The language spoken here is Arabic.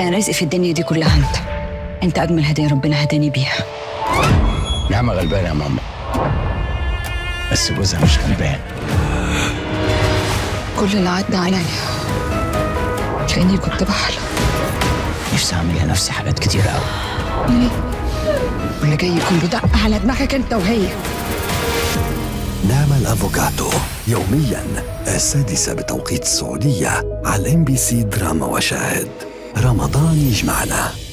أنا رزقي في الدنيا دي كلها أنت. أنت أجمل هدية ربنا هداني بيها. نعمة غلبانة يا ماما. بس جوزها مش غلبان. كل اللي عدى عليا كاني كنت بحلم. نفسي أعمل لنفسي حاجات كتير قوي ليه؟ واللي جاي يكون بدق على دماغك أنت وهي. نعم الأفوكاتو. يوميا السادسة بتوقيت السعودية على إم بي سي دراما وشاهد. رمضان يجمعنا.